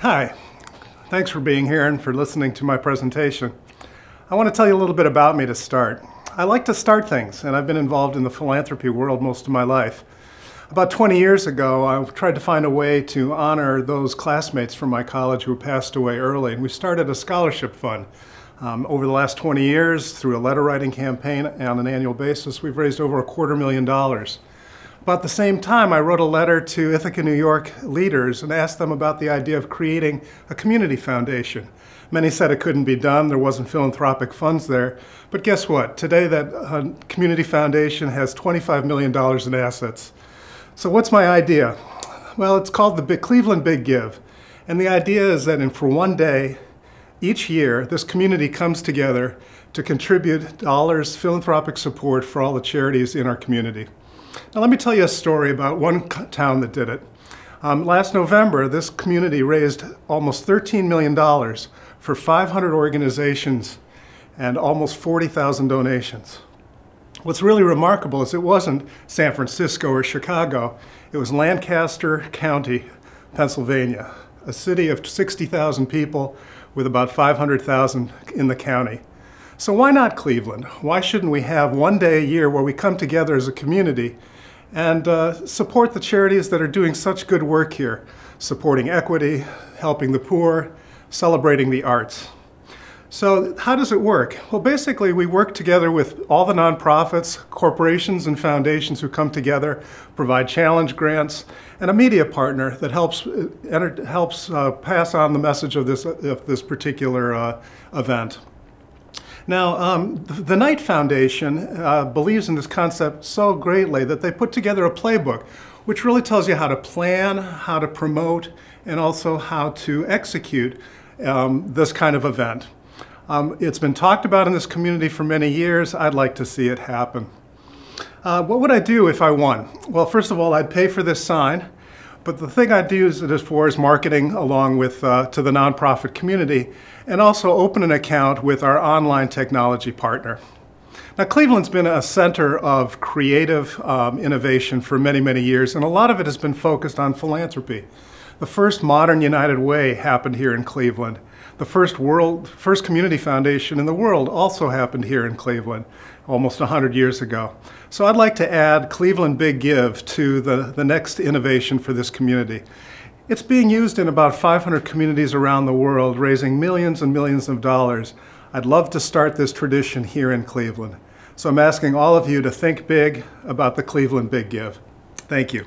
Hi, thanks for being here and for listening to my presentation. I want to tell you a little bit about me to start. I like to start things, and I've been involved in the philanthropy world most of my life. About 20 years ago, I tried to find a way to honor those classmates from my college who passed away early, and we started a scholarship fund. Um, over the last 20 years, through a letter writing campaign on an annual basis, we've raised over a quarter million dollars. About the same time, I wrote a letter to Ithaca, New York leaders and asked them about the idea of creating a community foundation. Many said it couldn't be done, there wasn't philanthropic funds there. But guess what? Today, that uh, community foundation has $25 million in assets. So what's my idea? Well, it's called the Big Cleveland Big Give. And the idea is that in, for one day, each year, this community comes together to contribute dollars, philanthropic support for all the charities in our community. Now let me tell you a story about one town that did it. Um, last November, this community raised almost $13 million for 500 organizations and almost 40,000 donations. What's really remarkable is it wasn't San Francisco or Chicago, it was Lancaster County, Pennsylvania, a city of 60,000 people with about 500,000 in the county. So why not Cleveland? Why shouldn't we have one day a year where we come together as a community and uh, support the charities that are doing such good work here, supporting equity, helping the poor, celebrating the arts. So how does it work? Well, basically, we work together with all the nonprofits, corporations, and foundations who come together, provide challenge grants, and a media partner that helps, uh, helps uh, pass on the message of this, of this particular uh, event. Now, um, the Knight Foundation uh, believes in this concept so greatly that they put together a playbook which really tells you how to plan, how to promote, and also how to execute um, this kind of event. Um, it's been talked about in this community for many years. I'd like to see it happen. Uh, what would I do if I won? Well, first of all, I'd pay for this sign. But the thing I'd use it for is marketing along with uh, to the nonprofit community and also open an account with our online technology partner. Now, Cleveland's been a center of creative um, innovation for many, many years, and a lot of it has been focused on philanthropy. The first modern United Way happened here in Cleveland. The first world, first community foundation in the world also happened here in Cleveland almost 100 years ago. So I'd like to add Cleveland Big Give to the, the next innovation for this community. It's being used in about 500 communities around the world, raising millions and millions of dollars. I'd love to start this tradition here in Cleveland. So I'm asking all of you to think big about the Cleveland Big Give. Thank you.